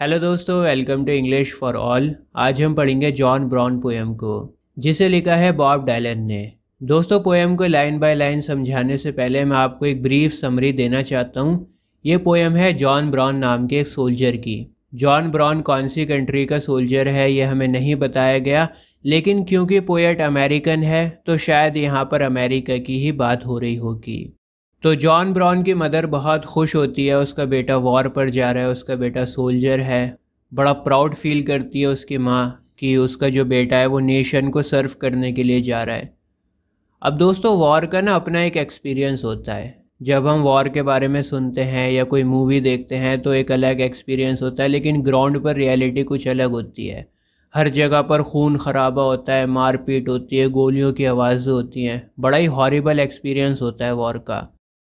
Hello दोस्तों welcome to English for all आज हम पढ़ेंगे जॉन ब्राउन पोएम को, जिसे लिखा है बॉब डायलन ने। दोस्तों पोएम को लाइन बाय लाइन समझाने से पहले मैं आपको एक ब्रीफ समरी देना चाहता हूँ। ये पोएम है जॉन ब्राउन नाम के एक सोल्जर की। जॉन ब्राउन कौन सी कंट्री का सोल्जर है, ये हमें नहीं बताया गया, लेकिन क्योंकि पोएट अमेरिकन है तो शायद यहाँ पर अमेरिका की ही बात हो रही होगी। तो जॉन ब्राउन की मदर बहुत खुश होती है, उसका बेटा वॉर पर जा रहा है, उसका बेटा सोल्जर है। बड़ा प्राउड फील करती है उसकी माँ कि उसका जो बेटा है वो नेशन को सर्व करने के लिए जा रहा है। अब दोस्तों, वॉर का ना अपना एक एक्सपीरियंस होता है। जब हम वॉर के बारे में सुनते हैं या कोई मूवी देखते हैं तो एक अलग एक्सपीरियंस होता है, लेकिन ग्राउंड पर रियलिटी कुछ अलग होती है। हर जगह पर खून खराबा होता है, मारपीट होती है, गोलियों की आवाज़ें होती हैं। बड़ा ही हॉरिबल एक्सपीरियंस होता है वॉर का।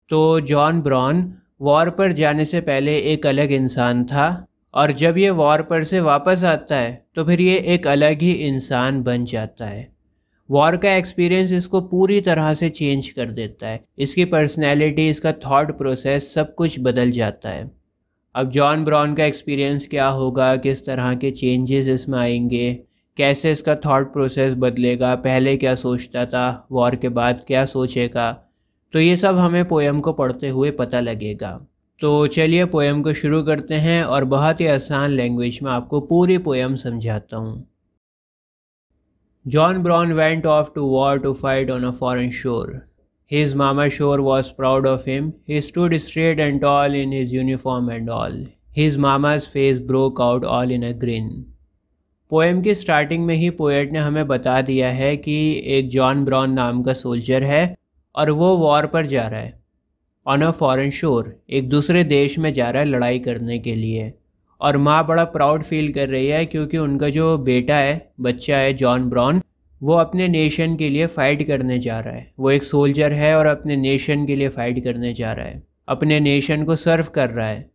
तो जॉन ब्राउन वॉर पर जाने से पहले एक अलग इंसान था, और जब ये वॉर पर से वापस आता है तो फिर ये एक अलग ही इंसान बन जाता है। वॉर का एक्सपीरियंस इसको पूरी तरह से चेंज कर देता है। इसकी पर्सनैलिटी, इसका थॉट प्रोसेस सब कुछ बदल जाता है। अब जॉन ब्राउन का एक्सपीरियंस क्या होगा, किस तरह के चेंजेस इसमें आएँगे, कैसे इसका थॉट प्रोसेस बदलेगा, पहले क्या सोचता था, वॉर के बाद क्या सोचेगा तो ये सब हमें पोएम को पढ़ते हुए पता लगेगा। तो चलिए पोएम को शुरू करते हैं और बहुत ही आसान लैंग्वेज में आपको पूरी पोएम समझाता हूँ। John brown went of to war to fight on a फॉरन शोर हिज मामा शोर was proud of him he stood straight and tall in his uniform and all his mama's face broke out all in a green poem की starting में ही poet ने हमें बता दिया है कि एक जॉन ब्राउन नाम का सोल्जर है। और वो वॉर पर जा रहा है। ऑन अ फॉरेन शोर एक दूसरे देश में जा रहा है लड़ाई करने के लिए। और माँ बड़ा प्राउड फील कर रही है क्योंकि उनका जो बेटा है, बच्चा है जॉन ब्राउन वो अपने नेशन के लिए फ़ाइट करने जा रहा है। वो एक सोल्जर है और अपने नेशन के लिए फ़ाइट करने जा रहा है। अपने नेशन को सर्व कर रहा है।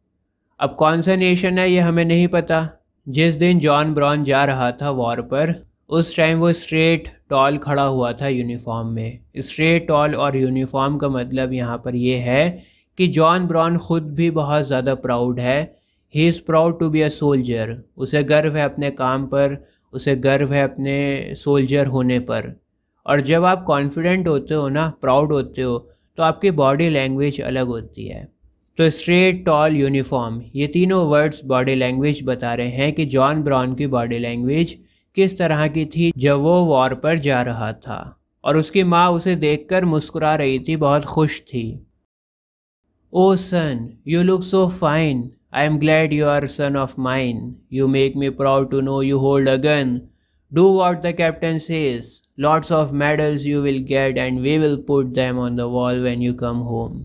अब कौन सा नेशन है, ये हमें नहीं पता। जिस दिन जॉन ब्राउन जा रहा था वॉर पर उस टाइम वो स्ट्रेट टॉल खड़ा हुआ था यूनिफॉर्म में। स्ट्रेट टॉल और यूनिफॉर्म का मतलब यहाँ पर ये है कि जॉन ब्राउन ख़ुद भी बहुत ज़्यादा प्राउड है। He is proud to be a soldier उसे गर्व है अपने काम पर, उसे गर्व है अपने सोल्जर होने पर। और जब आप कॉन्फिडेंट होते हो ना प्राउड होते हो तो आपकी बॉडी लैंग्वेज अलग होती है। तो स्ट्रेट टॉल यूनिफॉर्म ये तीनों वर्ड्स बॉडी लैंग्वेज बता रहे हैं कि जॉन ब्राउन की बॉडी लैंग्वेज किस तरह की थी जब वो वॉर पर जा रहा था? और उसकी माँ उसे देखकर मुस्कुरा रही थी, बहुत खुश थी। ओ सन you look so fine I am glad you are sun of mine you make me proud to know you hold a gun do what the captain says lots of medals you will get and we will put them on the wall when you come home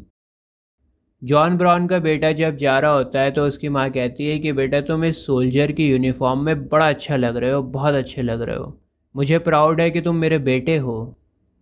John brown का बेटा जब जा रहा होता है तो उसकी माँ कहती है कि बेटा, तुम इस सोल्जर की यूनिफॉर्म में बड़ा अच्छा लग रहे हो, बहुत अच्छे लग रहे हो। मुझे प्राउड है कि तुम मेरे बेटे हो।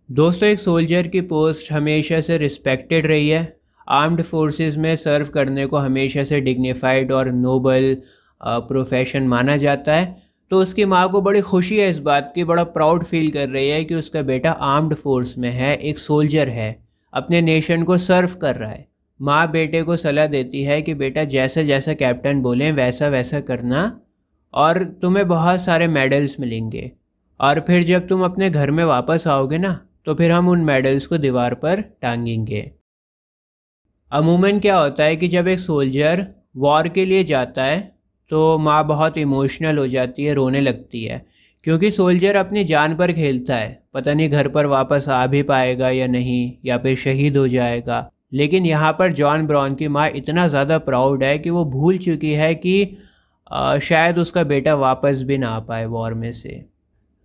दोस्तों, एक सोल्जर की पोस्ट हमेशा से रिस्पेक्टेड रही है। आर्म्ड फोर्सेस में सर्व करने को हमेशा से डिग्निफाइड और नोबल प्रोफेशन माना जाता है। तो उसकी माँ को बड़ी खुशी है इस बात की, बड़ा प्राउड फील कर रही है कि उसका बेटा आर्म्ड फोर्स में है, एक सोल्जर है, अपने नेशन को सर्व कर रहा है। माँ बेटे को सलाह देती है कि बेटा जैसा जैसा कैप्टन बोलें, वैसा वैसा करना और तुम्हें बहुत सारे मेडल्स मिलेंगे। और फिर जब तुम अपने घर में वापस आओगे ना तो फिर हम उन मेडल्स को दीवार पर टांगेंगे। अमूमन क्या होता है कि जब एक सोल्जर वॉर के लिए जाता है तो माँ बहुत इमोशनल हो जाती है, रोने लगती है। क्योंकि सोल्जर अपनी जान पर खेलता है, पता नहीं घर पर वापस आ भी पाएगा या नहीं, या फिर शहीद हो जाएगा। लेकिन यहाँ पर जॉन ब्राउन की माँ इतना ज़्यादा प्राउड है कि वो भूल चुकी है कि आ, शायद उसका बेटा वापस भी ना आ पाए वॉर में से।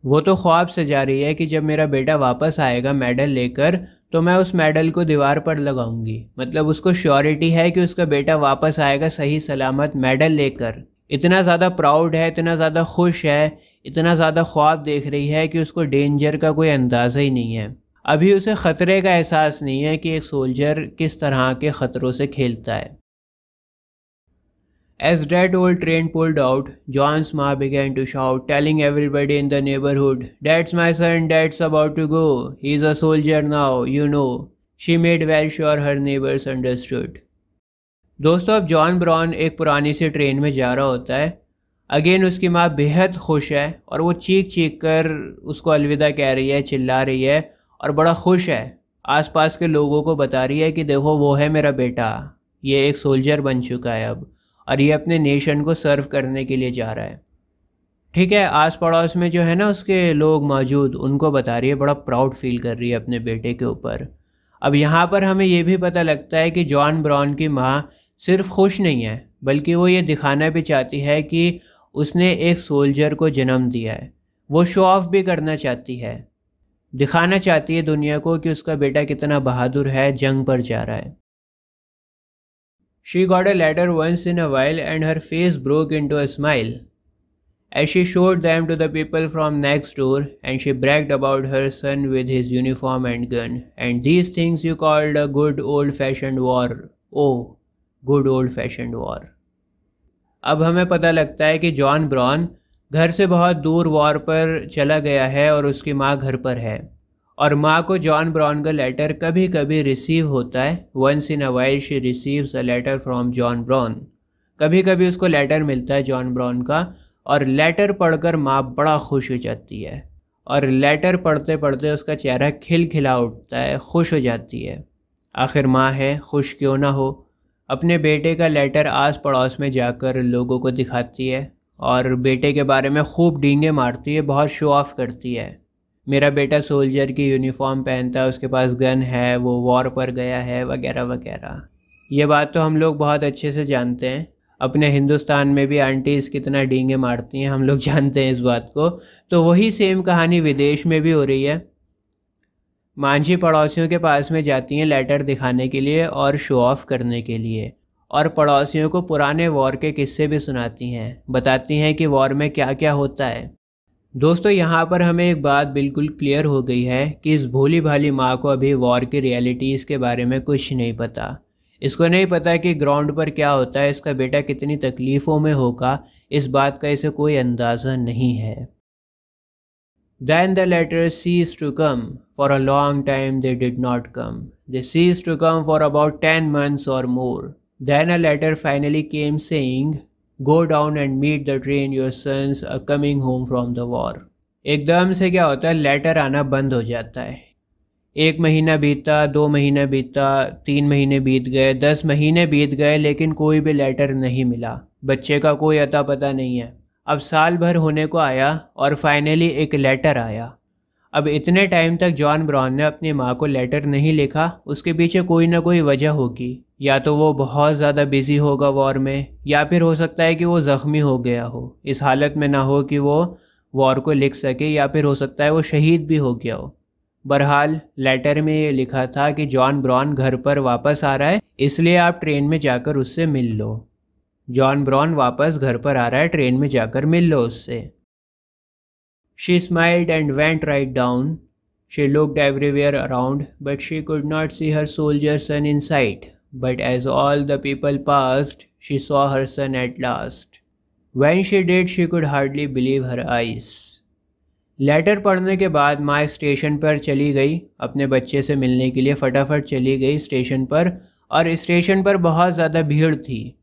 वो तो ख्वाब सजा रही है कि जब मेरा बेटा वापस आएगा मेडल लेकर तो मैं उस मेडल को दीवार पर लगाऊँगी। मतलब उसको श्योरिटी है कि उसका बेटा वापस आएगा सही सलामत मेडल लेकर। इतना ज़्यादा प्राउड है इतना ज़्यादा खुश है इतना ज़्यादा ख्वाब देख रही है कि उसको डेंजर का कोई अंदाज़ा ही नहीं है। अभी उसे ख़तरे का एहसास नहीं है कि एक सोल्जर किस तरह के ख़तरों से खेलता है। As date old train pulled out Johns मा begin to shout telling everybody in the neighbourhood that's my sun that's about to go he is a soldier now you know she made well sure her neighbours understood दोस्तों, अब John brown एक पुरानी सी train में जा रहा होता है। Again उसकी माँ बेहद खुश है और वो चीख चीख कर उसको अलविदा कह रही है, चिल्ला रही है। और बड़ा खुश है। आसपास के लोगों को बता रही है कि देखो, वो है मेरा बेटा। ये एक सोल्जर बन चुका है अब और ये अपने नेशन को सर्व करने के लिए जा रहा है। ठीक है आस पड़ोस में जो है ना, उसके लोग मौजूद, उनको बता रही है, बड़ा प्राउड फील कर रही है अपने बेटे के ऊपर। अब यहाँ पर हमें ये भी पता लगता है कि जॉन ब्राउन की माँ सिर्फ़ खुश नहीं है, बल्कि वो ये दिखाना भी चाहती है कि उसने एक सोल्जर को जन्म दिया है। वो शो ऑफ़ भी करना चाहती है। दिखाना चाहती है दुनिया को कि उसका बेटा कितना बहादुर है, जंग पर जा रहा है। She God a letter once in a while and her face broke in to a smile as she showed them to the people from next door and she ब्रैक्ड about her sun with his uniform and gun and these things you called a good old fashion war O good old fashion war अब हमें पता लगता है कि John bronze घर से बहुत दूर वॉर पर चला गया है और उसकी माँ घर पर है। और माँ को जॉन ब्राउन का लेटर कभी कभी रिसीव होता है। Once in a while she receives a letter from John brown. कभी कभी उसको लेटर मिलता है जॉन ब्राउन का। और लेटर पढ़कर माँ बड़ा खुश हो जाती है। और लेटर पढ़ते पढ़ते उसका चेहरा खिल खिला उठता है, खुश हो जाती है। आखिर माँ है, खुश क्यों ना हो? अपने बेटे का लेटर आस पड़ोस में जाकर लोगों को दिखाती है। और बेटे के बारे में खूब डींगे मारती है, बहुत शो ऑफ़ करती है। मेरा बेटा सोल्जर की यूनिफॉर्म पहनता है, उसके पास गन है, वो वॉर पर गया है, वगैरह वगैरह। ये बात तो हम लोग बहुत अच्छे से जानते हैं। अपने हिंदुस्तान में भी आंटीज़ कितना डींगे मारती हैं, हम लोग जानते हैं इस बात को। तो वही सेम कहानी विदेश में भी हो रही है। मांझी पड़ोसियों के पास में जाती हैं लेटर दिखाने के लिए और शो ऑफ़ करने के लिए। और पड़ोसियों को पुराने वॉर के किस्से भी सुनाती हैं, बताती हैं कि वॉर में क्या क्या होता है। दोस्तों, यहाँ पर हमें एक बात बिल्कुल क्लियर हो गई है कि इस भोली भाली माँ को अभी वॉर की रियलिटीज़ के बारे में कुछ नहीं पता। इसको नहीं पता कि ग्राउंड पर क्या होता है, इसका बेटा कितनी तकलीफ़ों में होगा, इस बात का इसे कोई अंदाज़ा नहीं है। Then the letter seize to come for a long time they did not come they seize to come for about ten months और more than a letter finally came saying go down and meet the train your sons a coming home from the war एकदम से क्या होता है letter आना बंद हो जाता है। एक महीना बीता, दो महीना बीता, तीन महीने बीत गए, दस महीने बीत गए, लेकिन कोई भी लेटर नहीं मिला। बच्चे का कोई अता पता नहीं है। अब साल भर होने को आया और फाइनली एक लेटर आया। अब इतने टाइम तक जॉन ब्राउन ने अपनी माँ को लेटर नहीं लिखा, उसके पीछे कोई ना कोई वजह होगी। या तो वो बहुत ज़्यादा बिज़ी होगा वॉर में, या फिर हो सकता है कि वो ज़ख्मी हो गया हो। इस हालत में ना हो कि वो वॉर को लिख सके, या फिर हो सकता है वो शहीद भी हो गया हो। बहरहाल लेटर में ये लिखा था कि जॉन ब्रॉन घर पर वापस आ रहा है, इसलिए आप ट्रेन में जाकर उससे मिल लो। जॉन ब्रॉन वापस घर पर आ रहा है ट्रेन में जाकर मिल लो उससे। She smiled and went write down she looked everywhere around but she could not C her soldier sun in site but as all the people passed she saw her sun at last when she did she could hardly believe her eyes letter पढ़ने के बाद माँ station पर चली गई। अपने बच्चे से मिलने के लिए फटाफट चली गई स्टेशन पर और स्टेशन पर बहुत ज़्यादा भीड़ थी।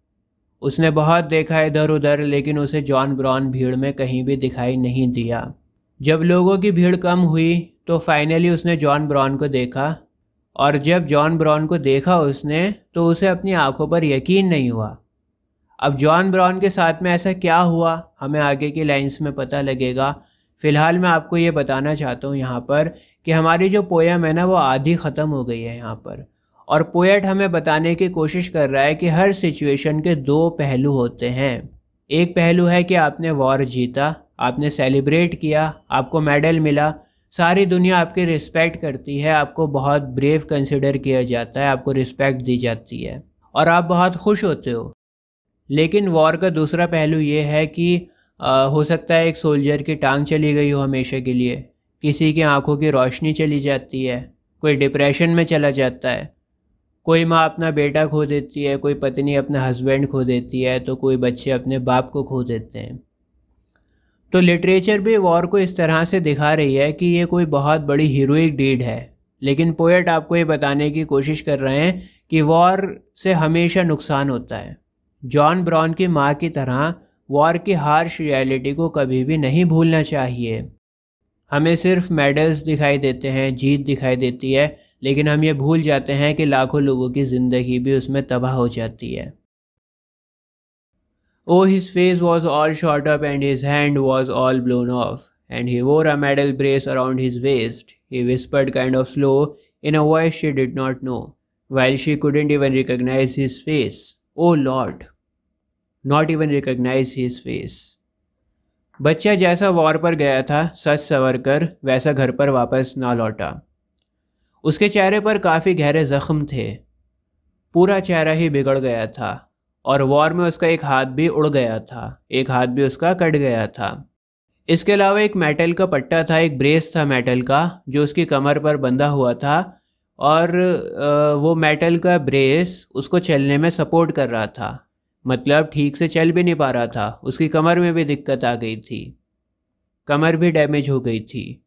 उसने बहुत देखा इधर उधर, लेकिन उसे जॉन ब्राउन भीड़ में कहीं भी दिखाई नहीं दिया। जब लोगों की भीड़ कम हुई तो फाइनली उसने जॉन ब्राउन को देखा। और जब जॉन ब्राउन को देखा उसने तो उसे अपनी आँखों पर यकीन नहीं हुआ। अब जॉन ब्राउन के साथ में ऐसा क्या हुआ, हमें आगे की लाइंस में पता लगेगा। फ़िलहाल मैं आपको ये बताना चाहता हूँ यहाँ पर कि हमारी जो पोयम है ना, वो आधी ख़त्म हो गई है यहाँ पर। और पोएट हमें बताने की कोशिश कर रहा है कि हर सिचुएशन के दो पहलू होते हैं। एक पहलू है कि आपने वॉर जीता, आपने सेलिब्रेट किया, आपको मेडल मिला सारी दुनिया आपकी रिस्पेक्ट करती है आपको बहुत ब्रेव कंसिडर किया जाता है आपको रिस्पेक्ट दी जाती है और आप बहुत खुश होते हो। लेकिन वॉर का दूसरा पहलू ये है कि आ, हो सकता है एक सोल्जर की टांग चली गई हो हमेशा के लिए किसी की आँखों की रोशनी चली जाती है कोई डिप्रेशन में चला जाता है कोई माँ अपना बेटा खो देती है कोई पत्नी अपना हस्बैंड खो देती है तो कोई बच्चे अपने बाप को खो देते हैं। तो लिटरेचर भी वॉर को इस तरह से दिखा रही है कि ये कोई बहुत बड़ी हीरोइक डीड है। लेकिन पोएट आपको ये बताने की कोशिश कर रहे हैं कि वॉर से हमेशा नुकसान होता है। जॉन ब्राउन की माँ की तरह वॉर की हार्श रियलिटी को कभी भी नहीं भूलना चाहिए। हमें सिर्फ़ मेडल्स दिखाई देते हैं, जीत दिखाई देती है, लेकिन हम ये भूल जाते हैं कि लाखों लोगों की ज़िंदगी भी उसमें तबाह हो जाती है। ओ his face was all short up and his hand was all blown of and he वोर a medal brace around his waste he whispered kind of slow in a voice she did not know while she couldn't even recognise his face O Lord not even recognise his face बच्चा जैसा war पर गया था, सच सवर कर वैसा घर पर वापस ना लौटा। उसके चेहरे पर काफ़ी गहरे ज़ख्म थे। पूरा चेहरा ही बिगड़ गया था। और वॉर में उसका एक हाथ भी उड़ गया था, एक हाथ भी उसका कट गया था। इसके अलावा एक मेटल का पट्टा था, एक ब्रेस था मेटल का, जो उसकी कमर पर बंधा हुआ था और वो मेटल का ब्रेस उसको चलने में सपोर्ट कर रहा था। मतलब ठीक से चल भी नहीं पा रहा था, उसकी कमर में भी दिक्कत आ गई थी। कमर भी डैमेज हो गई थी।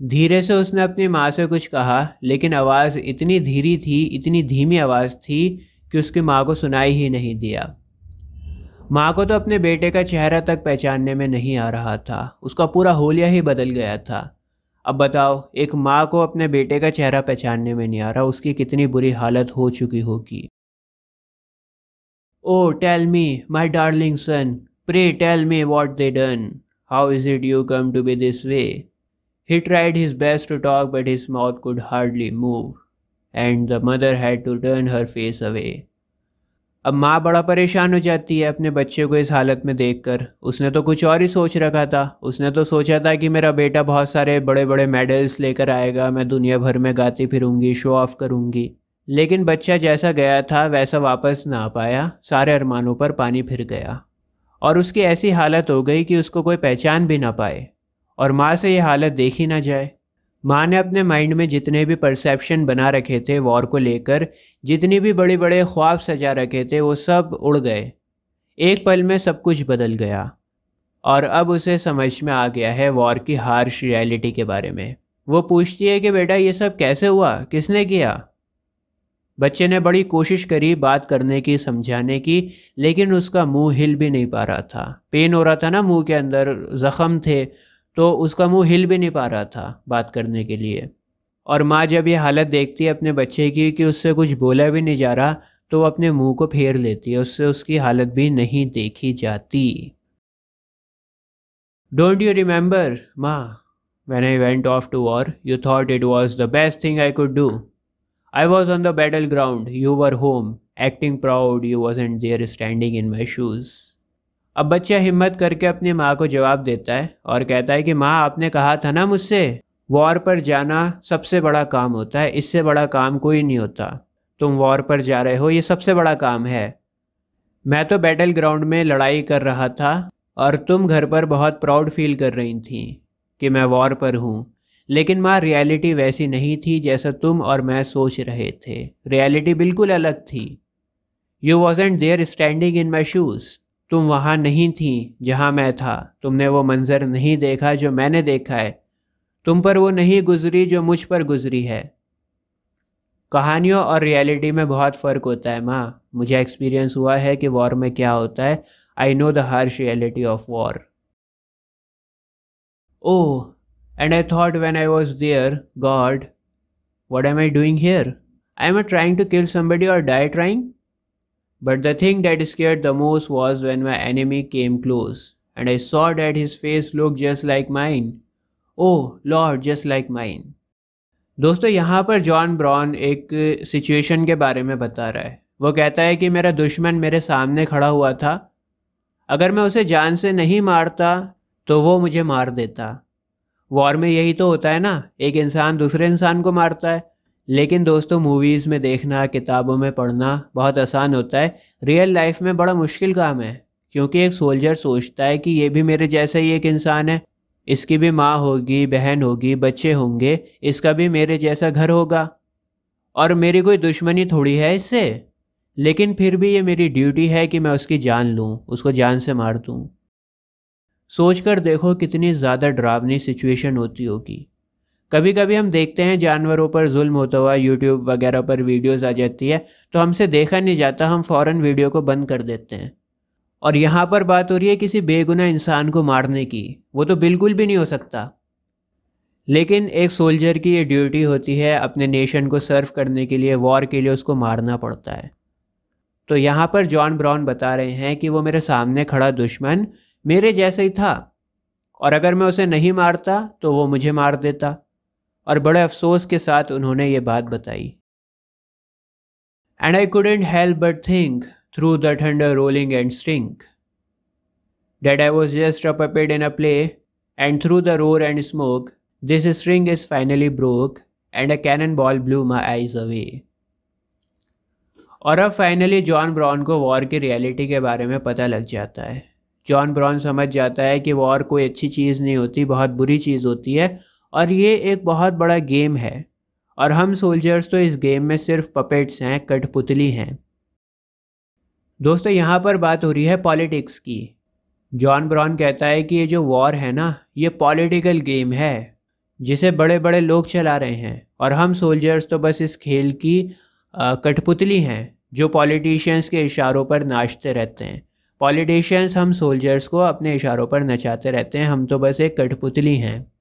धीरे से उसने अपनी माँ से कुछ कहा, लेकिन आवाज़ इतनी धीरी थी, इतनी धीमी आवाज़ थी कि उसकी माँ को सुनाई ही नहीं दिया। माँ को तो अपने बेटे का चेहरा तक पहचानने में नहीं आ रहा था। उसका पूरा होलिया ही बदल गया था। अब बताओ एक माँ को अपने बेटे का चेहरा पहचानने में नहीं आ रहा उसकी कितनी बुरी हालत हो चुकी होगी। ओ tell me my darling sun pray tell me what they done how is it you come to be this way He tried his best to talk, but his mouth could hardly move, and the mother had to turn her face away अब माँ बड़ा परेशान हो जाती है अपने बच्चे को इस हालत में देखकर। उसने तो कुछ और ही सोच रखा था। उसने तो सोचा था कि मेरा बेटा बहुत सारे बड़े बड़े मेडल्स लेकर आएगा, मैं दुनिया भर में गाती फिरूँगी शो ऑफ़ करूँगी। लेकिन बच्चा जैसा गया था, वैसा वापस ना आ पाया, सारे अरमानों पर पानी फिर गया। और उसकी ऐसी हालत हो गई कि उसको कोई पहचान भी ना पाए। और माँ से ये हालत देखी ना जाए। माँ ने अपने माइंड में जितने भी परसेप्शन बना रखे थे वॉर को लेकर, जितनी भी बड़े बड़े ख्वाब सजा रखे थे, वो सब उड़ गए। एक पल में सब कुछ बदल गया और अब उसे समझ में आ गया है वॉर की हार्श रियलिटी के बारे में। वो पूछती है कि बेटा ये सब कैसे हुआ? किसने किया? बच्चे ने बड़ी कोशिश करी बात करने की, समझाने की, लेकिन उसका मुँह हिल भी नहीं पा रहा था। पेन हो रहा था ना मुँह के अंदर, ज़ख़म थे। तो उसका मुँह हिल भी नहीं पा रहा था बात करने के लिए। और माँ जब ये हालत देखती है अपने बच्चे की कि उससे कुछ बोला भी नहीं जा रहा तो वो अपने मुँह को फेर लेती है, उससे उसकी हालत भी नहीं देखी जाती। डोंट यू रिमेंबर माँ when I went of to war you thought it was the best thing I could do I was on the battle ground you were home acting proud you was and there standing in my shoes अब बच्चा हिम्मत करके अपनी माँ को जवाब देता है और कहता है कि, माँ, आपने कहा था ना मुझसे, वॉर पर जाना सबसे बड़ा काम होता है, इससे बड़ा काम कोई नहीं होता। तुम वॉर पर जा रहे हो, ये सबसे बड़ा काम है। मैं तो बैटल ग्राउंड में लड़ाई कर रहा था और तुम घर पर बहुत प्राउड फील कर रही थी कि मैं वॉर पर हूँ। लेकिन माँ, रियलिटी वैसी नहीं थी जैसा तुम और मैं सोच रहे थे। रियलिटी बिल्कुल अलग थी। You wasn't there standing in my shoes तुम वहाँ नहीं थी, जहाँ मैं था। तुमने वो मंज़र नहीं देखा जो मैंने देखा है। तुम पर वो नहीं गुजरी जो मुझ पर गुजरी है। कहानियों और रियलिटी में बहुत फ़र्क होता है माँ। मुझे एक्सपीरियंस हुआ है कि वॉर में क्या होता है। I know the harsh reality of war oh and I thought when I was there God what M I doing here I am trying to kill somebody और die trying But the thing that scared the most was when my enemy came close, and I saw that his face looked just like mine. Oh Lord, just like mine. दोस्तों यहाँ पर John brown एक situation के बारे में बता रहा है वो कहता है कि मेरा दुश्मन मेरे सामने खड़ा हुआ था अगर मैं उसे जान से नहीं मारता तो वो मुझे मार देता वॉर में यही तो होता है ना एक इंसान दूसरे इंसान को मारता है लेकिन दोस्तों मूवीज़ में देखना, किताबों में पढ़ना बहुत आसान होता है। रियल लाइफ में बड़ा मुश्किल काम है, क्योंकि एक सोल्जर सोचता है कि ये भी मेरे जैसा ही एक इंसान है। इसकी भी माँ होगी, बहन होगी, बच्चे होंगे, इसका भी मेरे जैसा घर होगा। और मेरी कोई दुश्मनी थोड़ी है इससे। लेकिन फिर भी ये मेरी ड्यूटी है कि मैं उसकी जान लूँ, उसको जान से मार दूँ। सोच कर देखो कितनी ज़्यादा डरावनी सिचुएशन होती होगी। कभी कभी हम देखते हैं जानवरों पर जुल्म होता हुआ यूट्यूब वगैरह पर वीडियोस आ जाती है तो हमसे देखा नहीं जाता, हम फ़ौरन वीडियो को बंद कर देते हैं। और यहाँ पर बात हो रही है किसी बेगुना इंसान को मारने की, वो तो बिल्कुल भी नहीं हो सकता। लेकिन एक सोल्जर की ये ड्यूटी होती है अपने नेशन को सर्व करने के लिए, वॉर के लिए उसको मारना पड़ता है। तो यहाँ पर जॉन ब्राउन बता रहे हैं कि वो मेरे सामने खड़ा दुश्मन मेरे जैसे ही था। और अगर मैं उसे नहीं मारता तो वो मुझे मार देता। और बड़े अफसोस के साथ उन्होंने ये बात बताई। And I couldn't help but think through the thunder rolling and stink date I was just a पपेड in a play and through the roar and smoke this string is finally broke and a cannon ball blew my eyes away और अब finally John brown को war की reality के बारे में पता लग जाता है। जॉन ब्राउन समझ जाता है कि वॉर कोई अच्छी चीज़ नहीं होती, बहुत बुरी चीज़ होती है और ये एक बहुत बड़ा गेम है। और हम सोल्जर्स तो इस गेम में सिर्फ़ पपेट्स हैं, कठपुतली हैं। दोस्तों, यहाँ पर बात हो रही है पॉलिटिक्स की। जॉन ब्राउन कहता है कि ये जो वॉर है ना, ये पॉलिटिकल गेम है, जिसे बड़े बड़े लोग चला रहे हैं। और हम सोल्जर्स तो बस इस खेल की कठपुतली हैं, जो पॉलिटिशियंस के इशारों पर नाचते रहते हैं। पॉलिटिशियंस हम सोल्जर्स को अपने इशारों पर नचाते रहते हैं, हम तो बस एक कठपुतली हैं।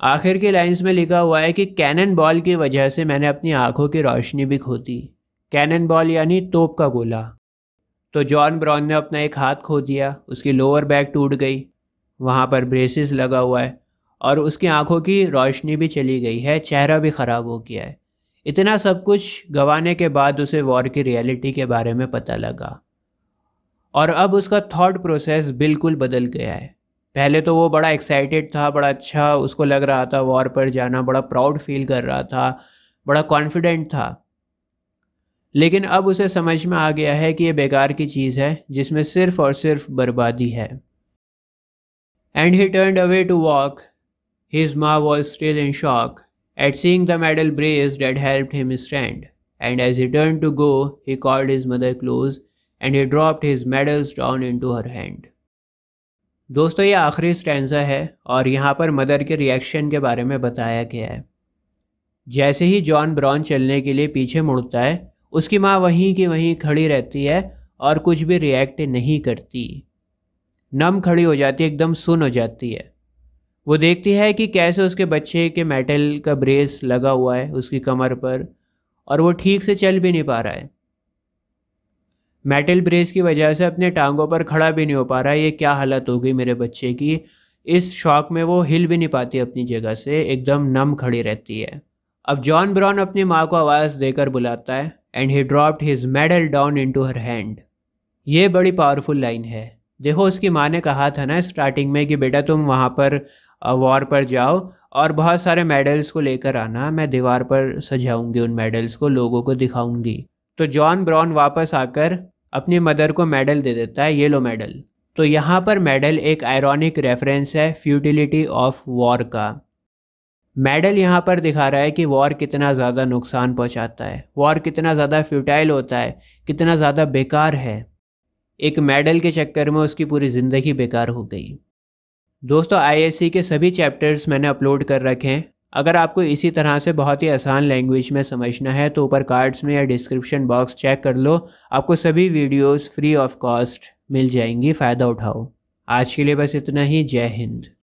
आखिर की लाइंस में लिखा हुआ है कि कैनन बॉल की वजह से मैंने अपनी आँखों की रोशनी भी खो दी कैनन बॉल यानी तोप का गोला। तो जॉन ब्राउन ने अपना एक हाथ खो दिया, उसकी लोअर बैक टूट गई। वहाँ पर ब्रेसिस लगा हुआ है और उसकी आँखों की रोशनी भी चली गई है, चेहरा भी ख़राब हो गया है। इतना सब कुछ गंवाने के बाद उसे वॉर की रियलिटी के बारे में पता लगा। और अब उसका थॉट प्रोसेस बिल्कुल बदल गया है। पहले तो वो बड़ा एक्साइटेड था, बड़ा अच्छा उसको लग रहा था वॉर पर जाना, बड़ा प्राउड फील कर रहा था, बड़ा कॉन्फिडेंट था। लेकिन अब उसे समझ में आ गया है कि ये बेकार की चीज़ है, जिसमें सिर्फ़ और सिर्फ़ बर्बादी है। And he turn away to walk his मा was still in shock eight seeing the medal ब्रेज that help him stand and as he turn to go he called his mother close and he dropped his medals down in to her hand दोस्तों, ये आखिरी stanza है और यहाँ पर mother के reaction के बारे में बताया गया है। जैसे ही जॉन ब्राउन चलने के लिए पीछे मुड़ता है, उसकी माँ वहीं की वहीं खड़ी रहती है और कुछ भी रिएक्ट नहीं करती। नम खड़ी हो जाती है, एकदम सुन हो जाती है। वो देखती है कि कैसे उसके बच्चे के मेटल का ब्रेस लगा हुआ है उसकी कमर पर और वो ठीक से चल भी नहीं पा रहा है। मेटल ब्रेस की वजह से अपने टांगों पर खड़ा भी नहीं हो पा रहा। ये क्या हालत हो गई मेरे बच्चे की? इस शौक में वो हिल भी नहीं पाती अपनी जगह से, एकदम नम खड़ी रहती है। अब जॉन ब्राउन अपनी माँ को आवाज़ देकर बुलाता है and he dropped his medal down in to her hand ये बड़ी पावरफुल लाइन है। देखो, उसकी माँ ने कहा था ना स्टार्टिंग में कि बेटा तुम वहाँ पर वॉर पर जाओ, और बहुत सारे मेडल्स को लेकर आना। मैं दीवार पर सजाऊँगी उन मेडल्स को, लोगों को दिखाऊँगी। तो जॉन ब्राउन वापस आकर अपनी मदर को मेडल दे देता है ये लो मेडल। तो यहाँ पर मेडल एक आयरॉनिक रेफरेंस है फ्यूटिलिटी ऑफ़ वॉर का। मेडल यहाँ पर दिखा रहा है कि वॉर कितना ज़्यादा नुकसान पहुँचाता है। वॉर कितना ज़्यादा फ्यूटाइल होता है, कितना ज़्यादा बेकार है। एक मेडल के चक्कर में उसकी पूरी ज़िंदगी बेकार हो गई। दोस्तों आईएससी के सभी चैप्टर्स मैंने अपलोड कर रखे हैं। अगर आपको इसी तरह से बहुत ही आसान लैंग्वेज में समझना है तो ऊपर कार्ड्स में या डिस्क्रिप्शन बॉक्स चेक कर लो। आपको सभी वीडियोस फ्री ऑफ़ कॉस्ट मिल जाएँगी, फ़ायदा उठाओ। आज के लिए बस इतना ही। जय हिंद।